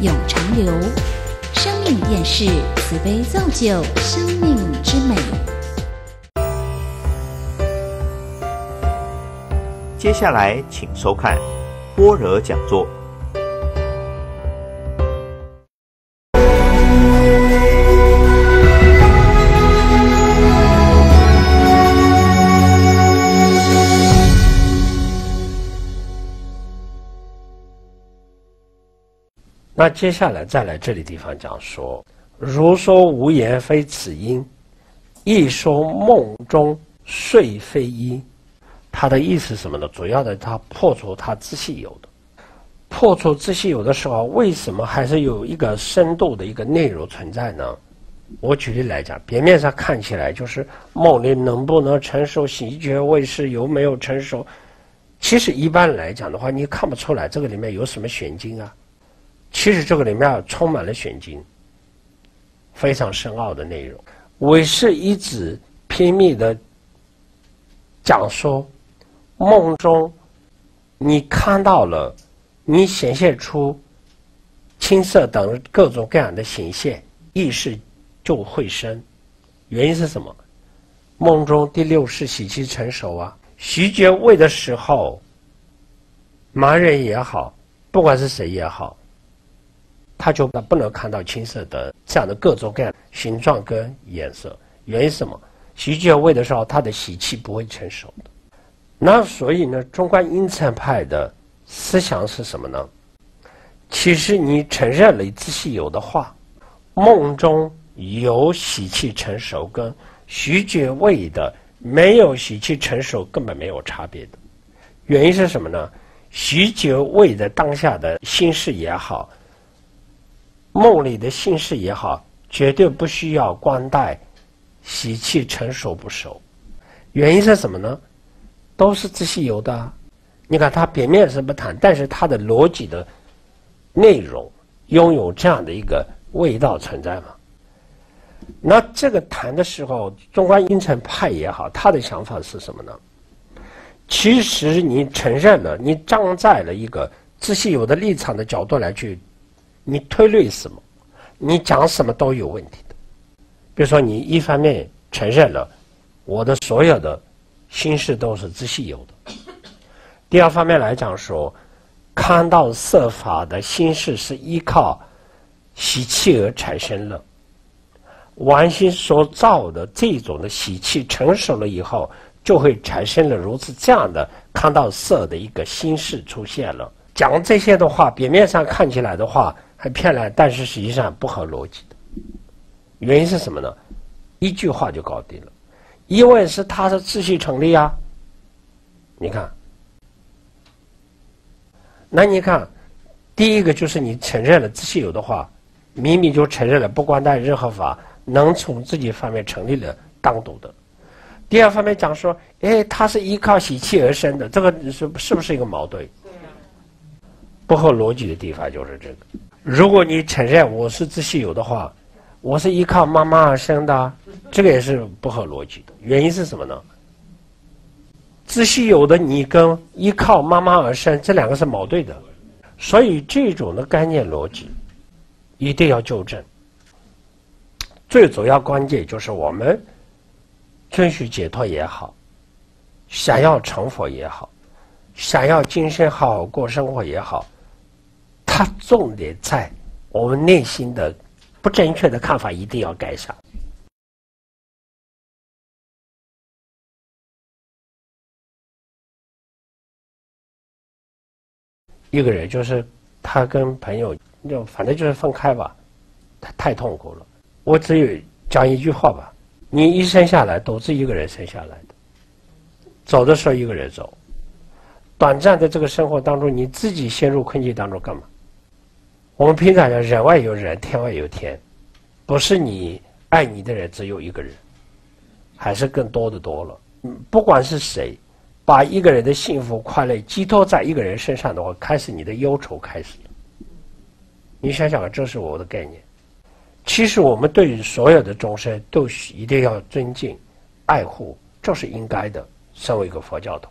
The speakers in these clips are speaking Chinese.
永长留。生命电视慈悲造就生命之美。接下来，请收看般若讲座。那接下来再来这里地方讲说，如说无言非此因，亦说梦中睡非因。他的意思是什么呢？主要的他破除他自系有的，破除自系有的时候，为什么还是有一个深度的一个内容存在呢？我举例来讲，表面上看起来就是梦里能不能成熟，喜觉位是有没有成熟？其实一般来讲的话，你看不出来这个里面有什么玄机啊。其实这个里面充满了玄机，非常深奥的内容。韦氏一直拼命的讲说，梦中你看到了，你显现出青色等各种各样的形现，意识就会生。原因是什么？梦中第六世喜气成熟啊，徐觉位的时候，盲人也好，不管是谁也好。他就不能看到青色的这样的各种各样形状跟颜色，原因什么？徐觉位的时候，他的喜气不会成熟。那所以呢，中观阴沉派的思想是什么呢？其实你承认了自己有的话，梦中有喜气成熟跟徐觉位的没有喜气成熟根本没有差别的。原因是什么呢？徐觉位的当下的心事也好。梦里的心事也好，绝对不需要光带喜气成熟不熟。原因是什么呢？都是自系有的。你看，它表面是不谈，但是它的逻辑的内容拥有这样的一个味道存在吗？那这个谈的时候，中观阴沉派也好，他的想法是什么呢？其实你承认了，你站在了一个自系有的立场的角度来去。你推论什么？你讲什么都有问题的。比如说，你一方面承认了我的所有的心事都是自系有的；第二方面来讲说，看到色法的心事是依靠喜气而产生了，完心所造的这种的喜气成熟了以后，就会产生了如此这样的看到色的一个心事出现了。讲这些的话，表面上看起来的话。很漂亮，但是实际上不合逻辑的。原因是什么呢？一句话就搞定了，因为是它的秩序成立啊。你看，那你看，第一个就是你承认了自己有的话，明明就承认了不关带任何法能从自己方面成立了当独的。第二方面讲说，哎，它是依靠喜气而生的，这个是是不是一个矛盾？不合逻辑的地方就是这个。如果你承认我是自系有的话，我是依靠妈妈而生的，这个也是不合逻辑的。原因是什么呢？自系有的你跟依靠妈妈而生这两个是矛盾的，所以这种的概念逻辑一定要纠正。最主要关键就是我们遵循解脱也好，想要成佛也好，想要今生好好过生活也好。它重点在我们内心的不正确的看法一定要改善。一个人就是他跟朋友就反正就是分开吧，他太痛苦了。我只有讲一句话吧：你一生下来都是一个人生下来的，走的时候一个人走，短暂的这个生活当中，你自己陷入困境当中干嘛？我们平常讲人外有人，天外有天，不是你爱你的人只有一个人，还是更多的多了。嗯，不管是谁，把一个人的幸福快乐寄托在一个人身上的话，开始你的忧愁开始了。你想想，这是我的概念。其实我们对于所有的众生都一定要尊敬、爱护，这是应该的。身为一个佛教徒，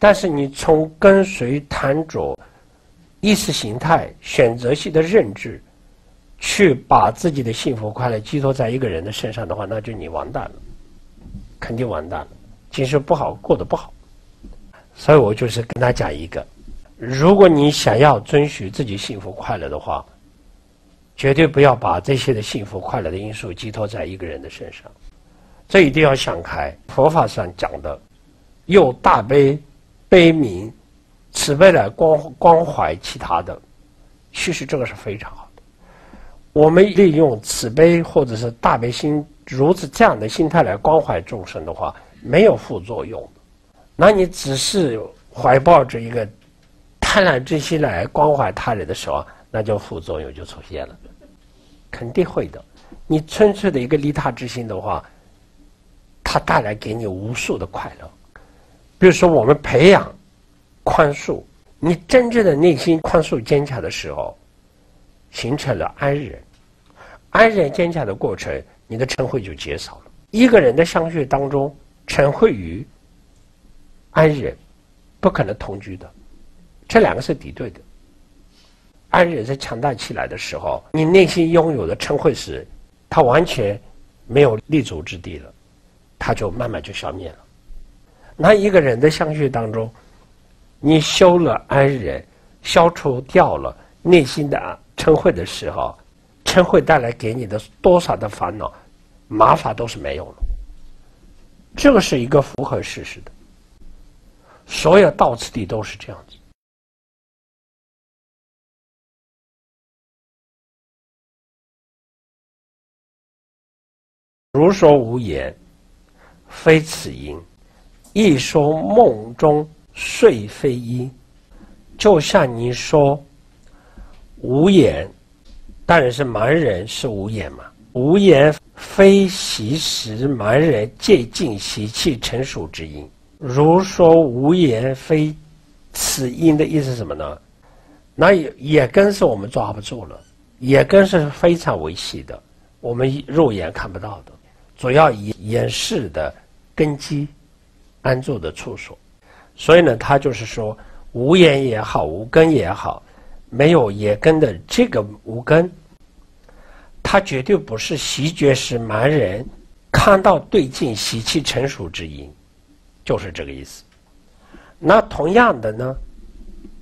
但是你从跟随谈着。意识形态选择性的认知，去把自己的幸福快乐寄托在一个人的身上的话，那就你完蛋了，肯定完蛋了，今生不好过得不好。所以我就是跟他讲一个，如果你想要遵循自己幸福快乐的话，绝对不要把这些的幸福快乐的因素寄托在一个人的身上，这一定要想开。佛法上讲的，用大悲、悲悯。慈悲来关关怀其他的，其实这个是非常好的。我们利用慈悲或者是大悲心如此这样的心态来关怀众生的话，没有副作用。那你只是怀抱着一个贪婪之心来关怀他人的时候，那就副作用就出现了，肯定会的。你纯粹的一个利他之心的话，它带来给你无数的快乐。比如说，我们培养。宽恕，你真正的内心宽恕坚强的时候，形成了安忍，安忍坚强的过程，你的嗔恚就减少了。一个人的相续当中，嗔恚与安忍不可能同居的，这两个是敌对的。安忍在强大起来的时候，你内心拥有的嗔恚是，它完全没有立足之地了，它就慢慢就消灭了。那一个人的相续当中，你修了安忍，消除掉了内心的嗔恚的时候，嗔恚带来给你的多少的烦恼、麻烦都是没有了。这个是一个符合事实的，所有道次第都是这样子。如说无言，非此因；亦说梦中。睡非因，就像你说无言，当然是盲人是无眼嘛。无言非习时盲人借尽习气成熟之因。如说无言非此因的意思是什么呢？那也也根是我们抓不住了，也根是非常维系的，我们肉眼看不到的，主要以眼视的根基安住的处所。所以呢，他就是说，无言也好，无根也好，没有眼根的这个无根，他绝对不是习觉时盲人看到对境习气成熟之因，就是这个意思。那同样的呢，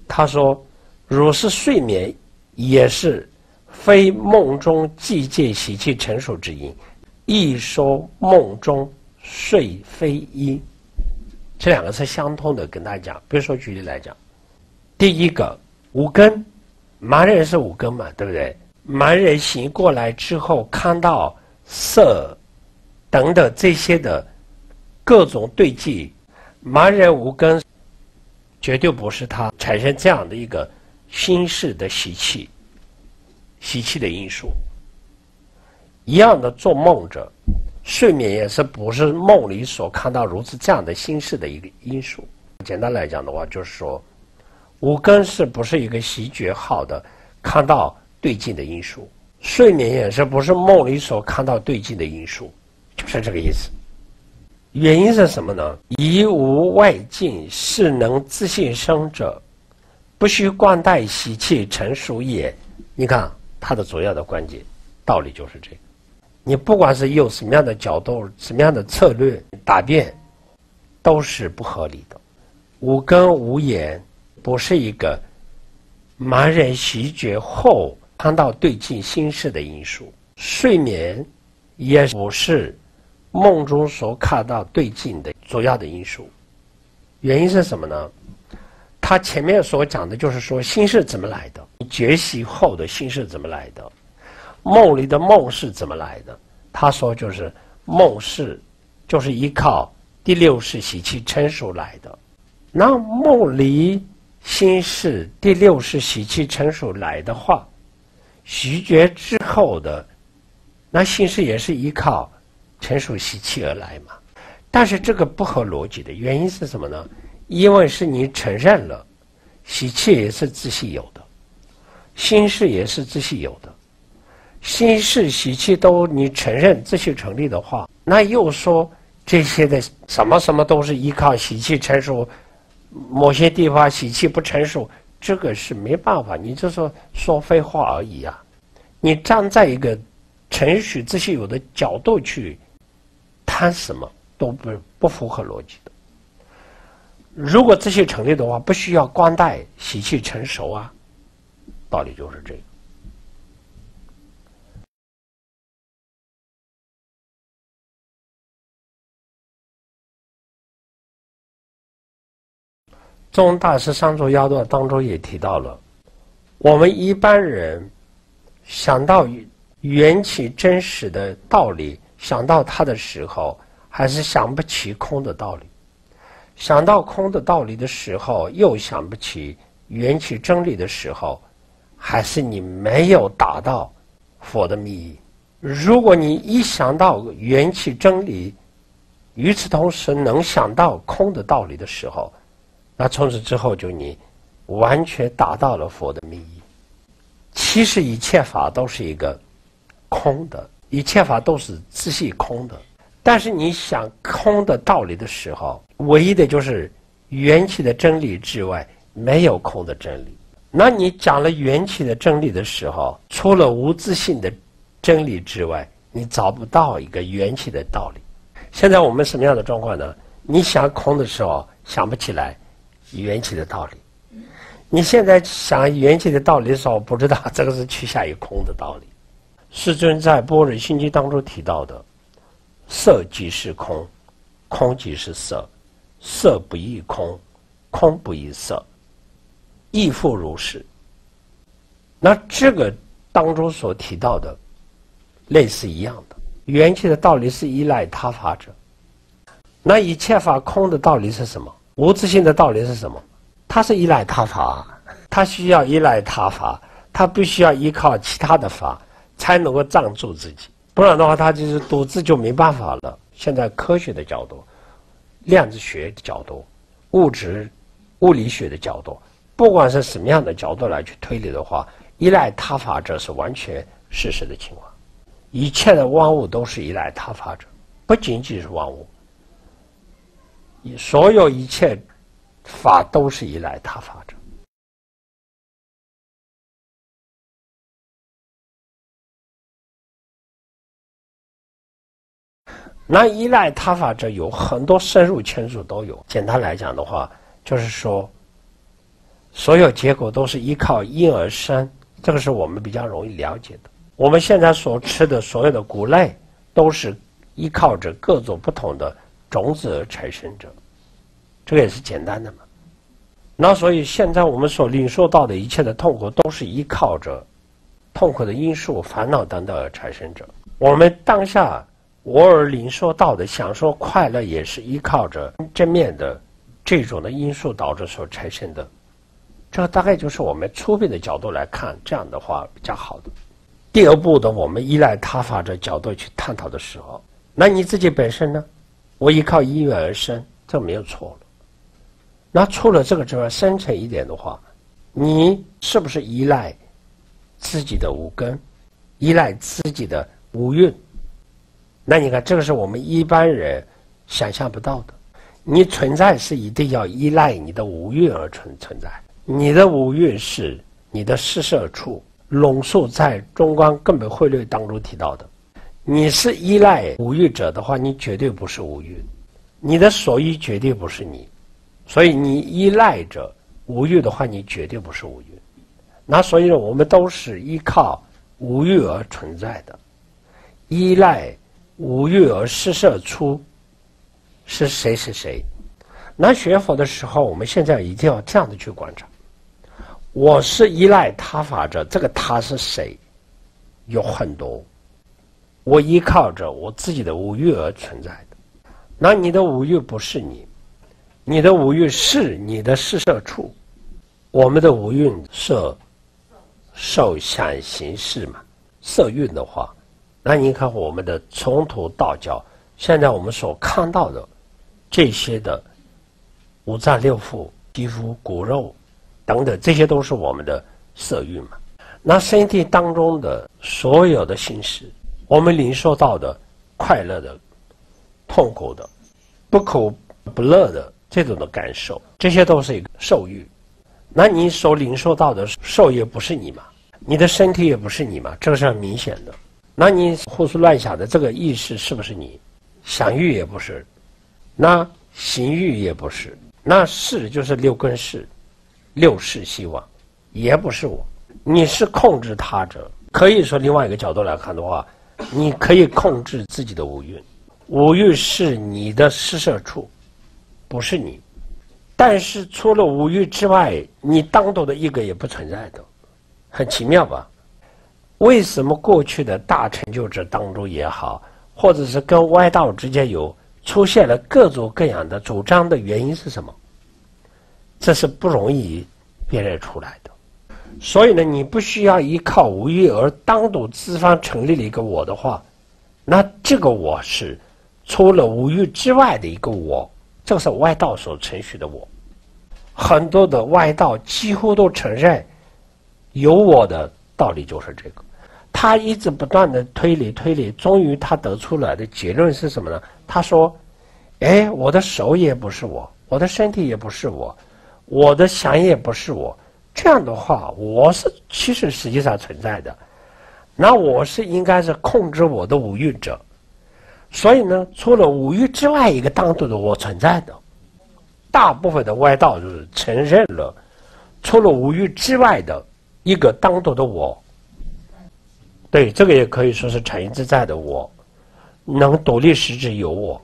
他说，如是睡眠也是非梦中寂见习气成熟之因，亦说梦中睡非因。这两个是相通的，跟大家讲。比如说，举例来讲，第一个五根，盲人是五根嘛，对不对？盲人醒过来之后，看到色等等这些的各种对境，盲人无根，绝对不是他产生这样的一个心事的习气、习气的因素。一样的做梦者。睡眠也是不是梦里所看到如此这样的心事的一个因素。简单来讲的话，就是说，五根是不是一个习觉好的看到对境的因素？睡眠也是不是梦里所看到对境的因素？就是这个意思。原因是什么呢？以无外境是能自信生者，不须观待习气成熟也。你看它的主要的关键道理就是这个。你不管是用什么样的角度、什么样的策略答辩，都是不合理的。五根无眼不是一个盲人习觉后看到对境心事的因素，睡眠也不是梦中所看到对境的主要的因素。原因是什么呢？他前面所讲的就是说心事怎么来的，觉醒后的心事怎么来的。梦里的梦是怎么来的？他说就是梦是，就是依靠第六世习气成熟来的。那梦里心是第六世习气成熟来的话，习觉之后的那心事也是依靠成熟习气而来嘛？但是这个不合逻辑的原因是什么呢？因为是你承认了习气也是自系有的，心事也是自系有的。心事习气都你承认这些成立的话，那又说这些的什么什么都是依靠习气成熟，某些地方习气不成熟，这个是没办法，你就说说废话而已啊！你站在一个程序这些有的角度去谈什么，都不不符合逻辑的。如果这些成立的话，不需要光带喜气成熟啊，道理就是这个。宗大师上座要道当中也提到了，我们一般人想到缘起真实的道理，想到它的时候，还是想不起空的道理；想到空的道理的时候，又想不起缘起真理的时候，还是你没有达到佛的密意。如果你一想到缘起真理，与此同时能想到空的道理的时候，那从此之后，就你完全达到了佛的密意。其实一切法都是一个空的，一切法都是自系空的。但是你想空的道理的时候，唯一的就是缘起的真理之外，没有空的真理。那你讲了缘起的真理的时候，除了无自性的真理之外，你找不到一个缘起的道理。现在我们什么样的状况呢？你想空的时候想不起来。缘起的道理，你现在想缘起的道理的时候，不知道这个是趋向于空的道理。世尊在《般若心经》当中提到的，色即是空，空即是色，色不异空，空不异色，亦复如是。那这个当中所提到的，类似一样的缘起的道理是依赖他法者。那一切法空的道理是什么？无自性的道理是什么？它是依赖他法，它需要依赖他法，它必须要依靠其他的法才能够藏住自己，不然的话，它就是独自就没办法了。现在科学的角度、量子学的角度、物质、物理学的角度，不管是什么样的角度来去推理的话，依赖他法者是完全事实的情况。一切的万物都是依赖他法者，不仅仅是万物。所有一切法都是依赖他法者。那依赖他法者有很多深入浅出都有。简单来讲的话，就是说，所有结果都是依靠因而生，这个是我们比较容易了解的。我们现在所吃的所有的谷类，都是依靠着各种不同的。种子而产生者，这个也是简单的嘛。那所以现在我们所领受到的一切的痛苦，都是依靠着痛苦的因素、烦恼等等而产生者。我们当下我而领受到的享受快乐，也是依靠着正面的这种的因素导致所产生的。这大概就是我们粗鄙的角度来看，这样的话比较好的。第二步的，我们依赖他法的角度去探讨的时候，那你自己本身呢？我依靠因缘而生，这没有错了。那除了这个之外，深层一点的话，你是不是依赖自己的五根，依赖自己的五蕴？那你看，这个是我们一般人想象不到的。你存在是一定要依赖你的五蕴而存存在。你的五蕴是你的四摄处，龙宿在《中观根本汇略》当中提到的。你是依赖无欲者的话，你绝对不是无欲，你的所依绝对不是你，所以你依赖着无欲的话，你绝对不是无欲。那所以呢，我们都是依靠无欲而存在的，依赖无欲而施设出是谁是谁。那学佛的时候，我们现在一定要这样的去观察：我是依赖他法者，这个他是谁？有很多。我依靠着我自己的五欲而存在的，那你的五欲不是你，你的五欲是你的四摄处，我们的五蕴色、受、想、行、识嘛，色蕴的话，那你看我们的从头到脚，现在我们所看到的这些的五脏六腑、皮肤、骨肉等等，这些都是我们的色蕴嘛。那身体当中的所有的心识。我们领受到的快乐的、痛苦的、不苦不乐的这种的感受，这些都是一个受欲。那你所领受到的受也不是你嘛，你的身体也不是你嘛，这个是很明显的。那你胡思乱想的这个意识是不是你？想欲也不是，那行欲也不是，那事就是六根事，六事希望，也不是我。你是控制他者，可以说另外一个角度来看的话，你可以控制自己的五蕴，五欲是你的施舍处，不是你。但是除了五欲之外，你当中的一个也不存在的，很奇妙吧？为什么过去的大成就者当中也好，或者是跟歪道之间有出现了各种各样的主张的原因是什么？这是不容易辨认出来的。所以呢，你不需要依靠无欲而单独自方成立了一个我的话，那这个我是除了无欲之外的一个我。这是外道所承许的我，很多的外道几乎都承认有我的道理就是这个。他一直不断的推理推理，终于他得出来的结论是什么呢？他说：“哎，我的手也不是我，我的身体也不是我，我的想也不是我。这样的话，我是其实实际上存在的。那我是应该是控制我的五欲者。”所以呢，除了五欲之外，一个当独的我存在的，大部分的外道就是承认了，除了五欲之外的一个当独的我。对，这个也可以说是成因自在的我，能独立实质有我。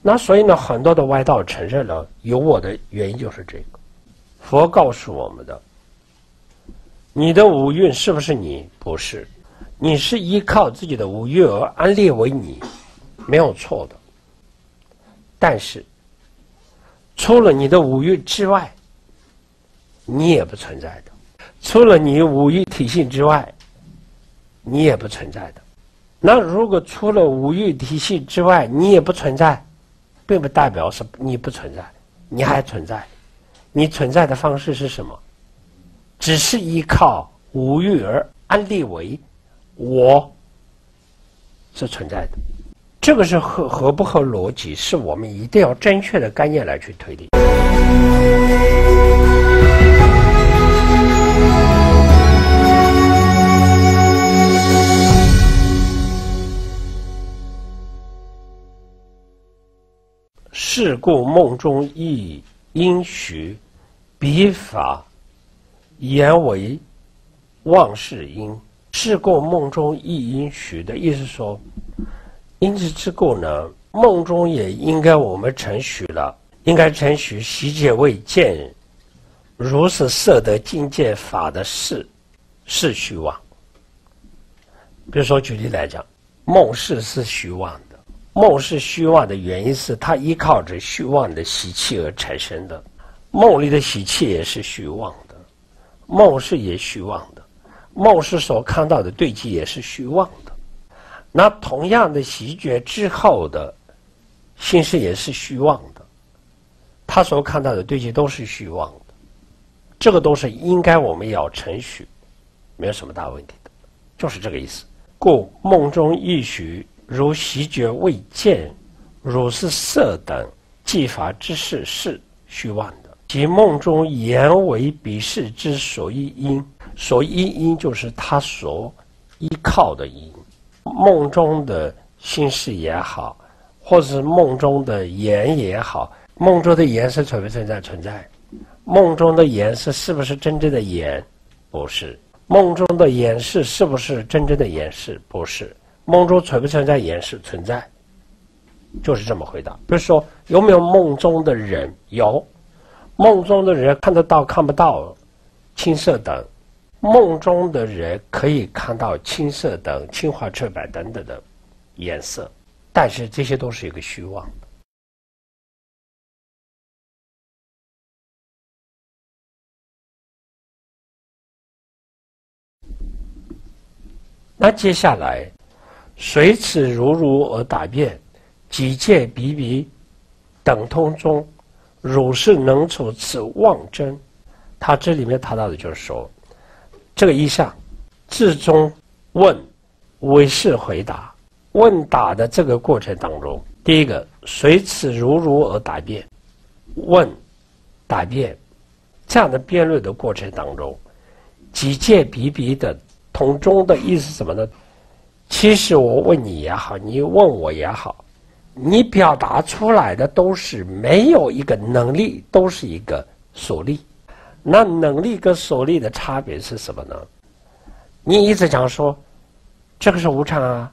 那所以呢，很多的外道承认了有我的原因就是这个。佛告诉我们的，你的五蕴是不是你？不是，你是依靠自己的五欲而安列为你。没有错的，但是除了你的五欲之外，你也不存在的；除了你五欲体系之外，你也不存在的。那如果除了五欲体系之外，你也不存在，并不代表是你不存在，你还存在。你存在的方式是什么？只是依靠无欲而安立为我是存在的。这个是合合不合逻辑？是我们一定要正确的概念来去推理。是故梦中亦应许笔法言为妄事因。是故梦中亦应许的意思说。因此之故呢，梦中也应该我们承许了，应该承许习界未见，如是色得境界法的事，是虚妄。比如说举例来讲，梦是是虚妄的，梦是虚妄的原因是它依靠着虚妄的习气而产生的，梦里的喜气也是虚妄的，梦是也虚妄的，梦是所看到的对境也是虚妄的。那同样的习觉之后的心事也是虚妄的，他所看到的对境都是虚妄的，这个都是应该我们要承许，没有什么大问题的，就是这个意思。故梦中亦许如习觉未见，如是色等技法之事是虚妄的，即梦中言为彼事之所依因，所依因就是他所依靠的因。梦中的心事也好，或者是梦中的言也好，梦中的言是存不存在？存在。梦中的言是是不是真正的言？不是。梦中的言是是不是真正的言是？不是。梦中存不存在言是？存在。就是这么回答。比如说，有没有梦中的人？有。梦中的人看得到看不到，青色等。梦中的人可以看到青色等青花赤白等等的颜色，但是这些都是一个虚妄的。那接下来随此如如而答辩，几见比比等通中，汝是能处此妄真？他这里面谈到的就是说。这个意象，至终问，为是回答。问答的这个过程当中，第一个随此如如而答辩，问，答辩，这样的辩论的过程当中，几届比比的同中的意思什么呢？其实我问你也好，你问我也好，你表达出来的都是没有一个能力，都是一个所力。那能力跟所力的差别是什么呢？你一直讲说，这个是无常啊，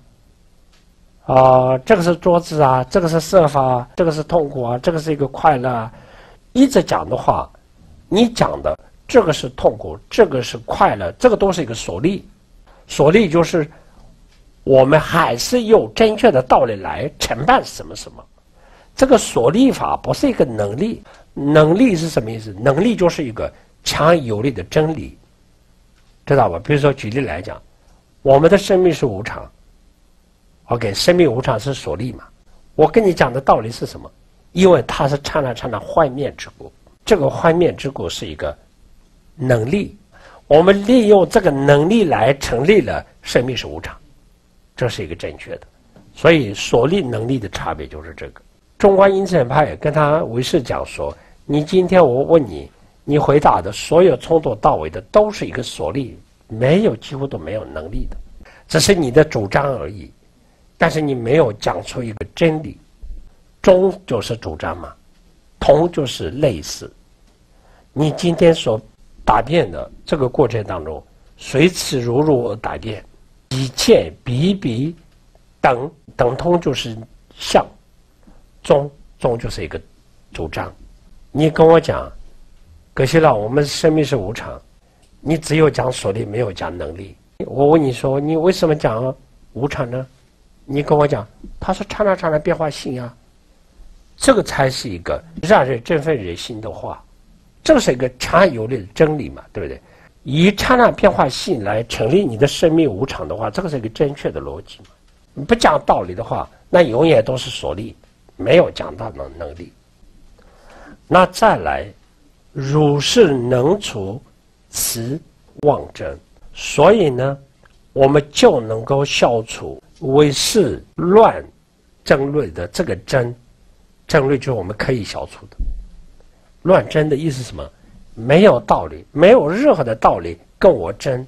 啊，这个是桌子啊，这个是设法，这个是痛苦啊，这个是一个快乐啊，一直讲的话，你讲的这个是痛苦，这个是快乐，这个都是一个所力，所力就是我们还是用正确的道理来承办什么什么，这个所立法不是一个能力，能力是什么意思？能力就是一个。强有力的真理，知道吧？比如说，举例来讲，我们的生命是无常。OK，生命无常是所立嘛？我跟你讲的道理是什么？因为它是刹那刹那幻灭之果，这个幻灭之果是一个能力，我们利用这个能力来成立了生命是无常，这是一个正确的。所以所立能力的差别就是这个。中观因证派跟他为师讲说：“你今天我问你。”你回答的所有从头到尾的都是一个所力，没有几乎都没有能力的，只是你的主张而已。但是你没有讲出一个真理，中就是主张嘛，同就是类似。你今天所答辩的这个过程当中，随此如如而答辩，一切比比等等同就是相，中中就是一个主张。你跟我讲。可惜了，我们生命是无常，你只有讲所力，没有讲能力。我问你说，你为什么讲无常呢？你跟我讲，它是刹那刹那变化性啊，这个才是一个让人振奋人心的话，这是一个强有力的真理嘛，对不对？以刹那变化性来成立你的生命无常的话，这个是一个正确的逻辑嘛。你不讲道理的话，那永远都是所立，没有讲到能能力。那再来。汝是能除此妄争，所以呢，我们就能够消除为是乱争论的这个争，争论就是我们可以消除的。乱争的意思是什么？没有道理，没有任何的道理跟我争，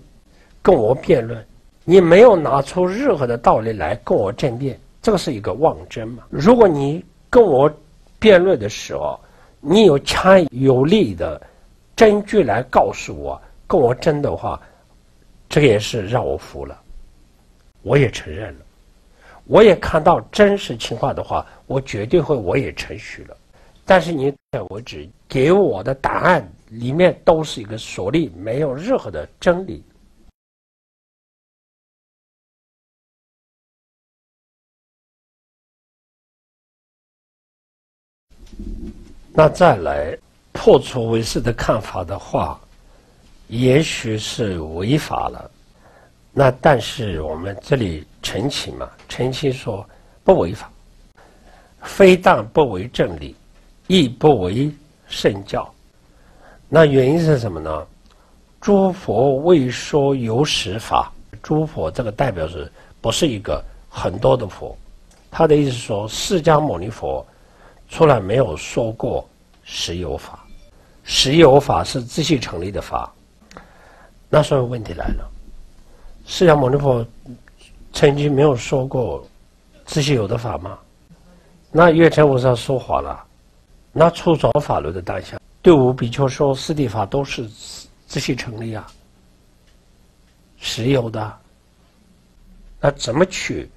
跟我辩论，你没有拿出任何的道理来跟我争辩，这个是一个妄争嘛？如果你跟我辩论的时候，你有强有力的证据来告诉我，跟我争的话，这也是让我服了，我也承认了，我也看到真实情况的话，我绝对会我也承许了。但是你在为止给我的答案里面都是一个所立，没有任何的真理。那再来破除为师的看法的话，也许是违法了。那但是我们这里澄清嘛，澄清说不违法，非但不违正理，亦不违圣教。那原因是什么呢？诸佛未说有始法，诸佛这个代表是不是一个很多的佛？他的意思说，释迦牟尼佛。从来没有说过实有法，实有法是自信成立的法。那所以问题来了，释迦牟尼佛曾经没有说过自信有的法吗？那月成菩萨说谎了。那初转法轮的当下，对我比丘说四谛法都是自信成立啊，实有的。那怎么去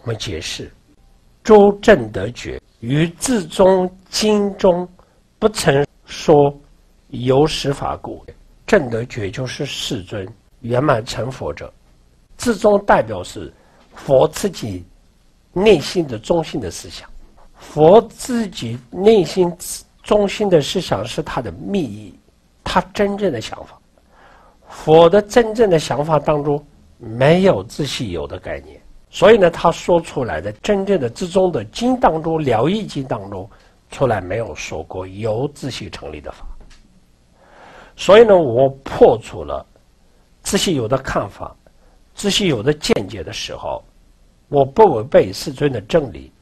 我们解释？周正德觉。于自宗经中不曾说有十法故，正德觉就是世尊圆满成佛者。自宗代表是佛自己内心的中心的思想，佛自己内心中心的思想是他的密意，他真正的想法。佛的真正的想法当中没有自信有的概念。所以呢，他说出来的真正的之中的经当中，《疗愈经》当中出来没有说过由自信成立的法。所以呢，我破除了自信有的看法、自信有的见解的时候，我不违背世尊的真理，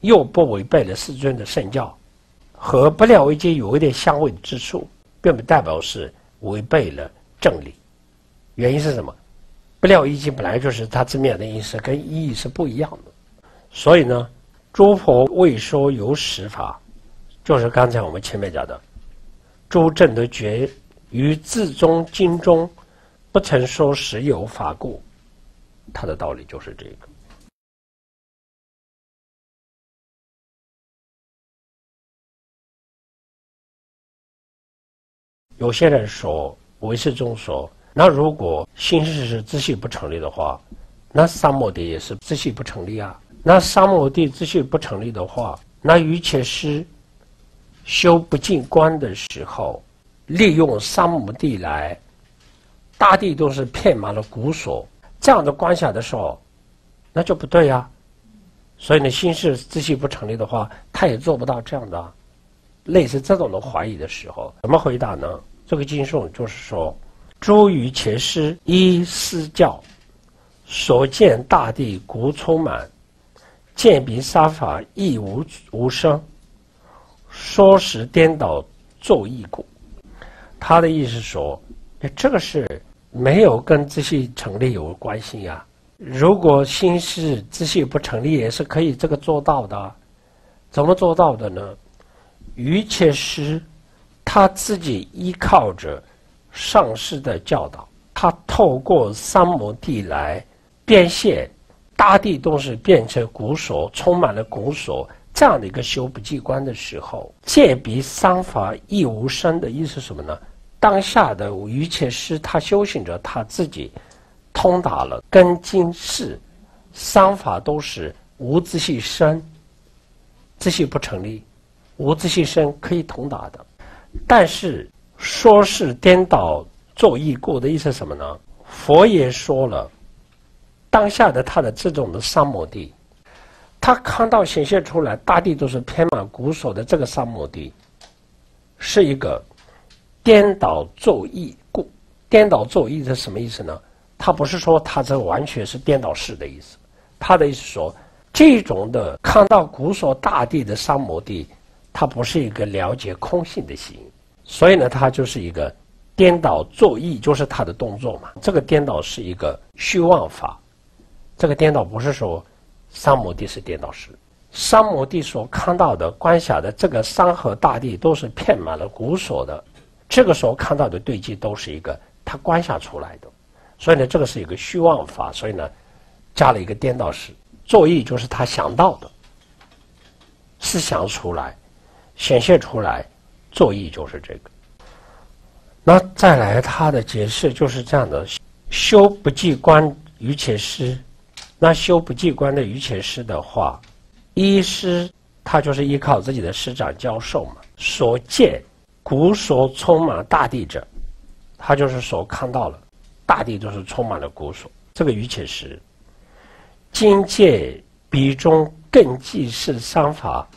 又不违背了世尊的圣教，和不料一经有一点相违之处，并不代表是违背了正理。原因是什么？不料一经本来就是它字面的意思，跟意义是不一样的。所以呢，诸佛未说有始法，就是刚才我们前面讲的，诸正的觉于字中经中不曾说实有法故，它的道理就是这个。有些人说，唯识中说，那如果心事是自信不成立的话，那三摩地也是自信不成立啊。那三摩地自信不成立的话，那于且师修不进观的时候，利用三摩地来，大地都是遍满了古所，这样的观想的时候，那就不对呀。所以呢，心事自信不成立的话，他也做不到这样的。类似这种的怀疑的时候，怎么回答呢？这个经诵就是说：诸于前师依师教，所见大地古充满，见彼杀法亦无无声，说时颠倒作异故。他的意思说，这个是没有跟自信成立有关系呀。如果心是自信不成立，也是可以这个做到的。怎么做到的呢？于切师，他自己依靠着上师的教导，他透过三摩地来变现，大地都是变成古所，充满了古所这样的一个修补机关的时候，借彼三法亦无生的意思是什么呢？当下的于切师，他修行者他自己通达了根经世，三法都是无自性生，自性不成立。无自性身可以通达的，但是说是颠倒作意过的意思什么呢？佛也说了，当下的他的这种的三摩地，他看到显现出来，大地都是偏满古所的这个三摩地，是一个颠倒作意故。颠倒作意是什么意思呢？他不是说他这完全是颠倒式的意思，他的意思说，这种的看到古所大地的三摩地。它不是一个了解空性的心，所以呢，它就是一个颠倒作意，就是它的动作嘛。这个颠倒是一个虚妄法，这个颠倒不是说三摩地是颠倒式，三摩地所看到的观想的这个山河大地都是遍满了古所的，这个时候看到的对境都是一个他观想出来的，所以呢，这个是一个虚妄法，所以呢，加了一个颠倒式，作意就是他想到的，是想出来。显现出来，作意就是这个。那再来他的解释就是这样的：修不计观于且师，那修不计观的于且师的话，一师他就是依靠自己的师长教授嘛。所见古所充满大地者，他就是所看到了大地都是充满了古所。这个于且师，今界比中更记是三法。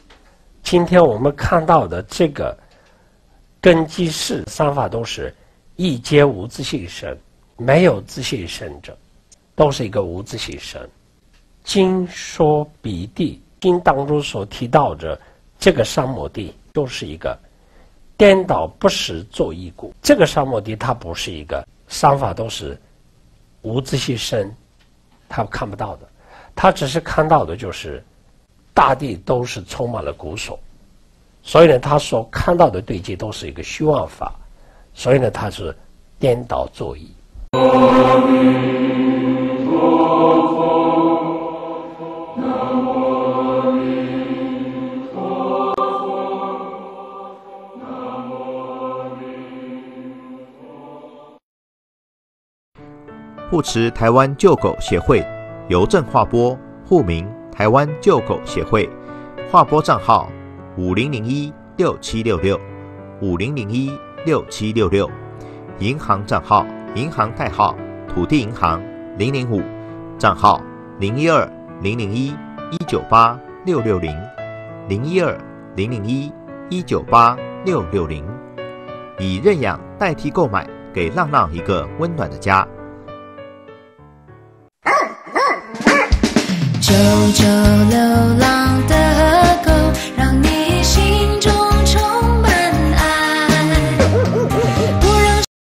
今天我们看到的这个根基是三法都是一皆无自性生，没有自性生者，都是一个无自性生。经说彼地经当中所提到的这个三摩地，都是一个颠倒不实作意故。这个三摩地它不是一个三法都是无自性生，他看不到的，他只是看到的就是。大地都是充满了古所，所以呢，他所看到的对境都是一个虚妄法，所以呢，他是颠倒作意。护持台湾救狗协会邮政划拨户名。台湾救狗协会划拨账号五零零一六七六六五零零一六七六六，银行账号银行代号土地银行零零五账号零一二零零一一九八六六零零一二零零一一九八六六零，以认养代替购买，给浪浪一个温暖的家。九九流浪。